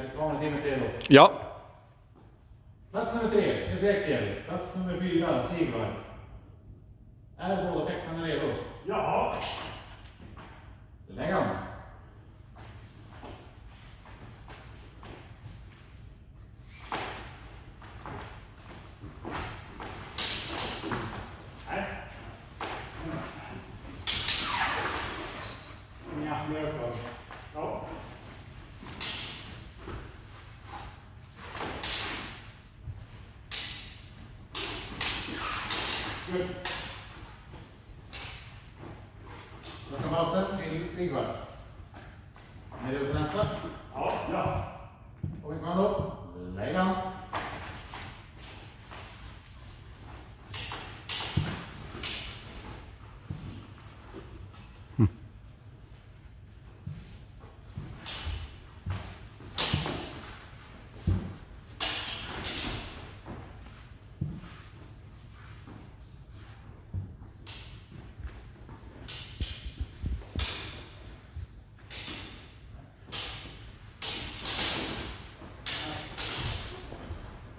Är kameratteamet redo? Ja. Plats nummer tre, Ezekiel. Plats nummer fyra, Sigvard. Är båda tecknarna redo? Jaha. Lägg an. Nej. Ja, mer för. Ja. Good. Första volten till Sigvard. Är ni redo för nästa? Ja. Ja. Och vi kommando. Lägg an.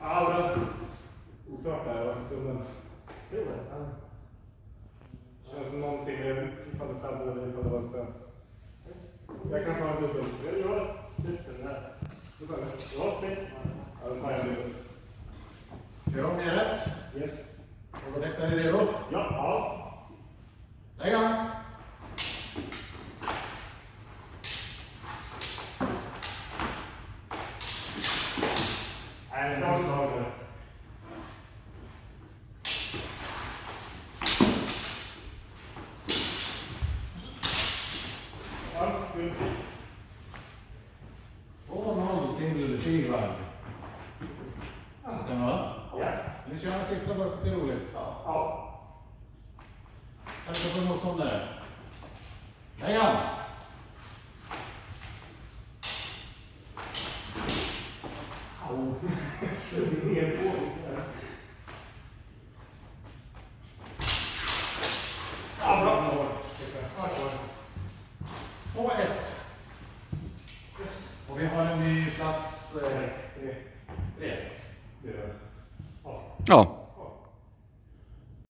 Ja, det oklart där. va? Men- Jo, det. Känns som någonting, jag vet inte ifall det fällde eller ifall det var en stöt. Jag kan ta en dubbel. Jag gör spetsen där. Vad sa du? Ja, spetsen. Ja, då tar jag en dubbel. Gör om er rätt. Yes. Båda tecknarna är redo? Ja, ja. Lägg an. Nej, bra slag nu. Ja, good. 2-0 till Sigvard. Stämmer va? Ja. Nu kör jag sista bara för att det är roligt. Ja. Hälsa på motståndare. Lägg an. Au. Slog ner på lite. Ja, 2-1. Och vi har en ny plats. Eh, Tre. tre. Det är det. Ja. Ja.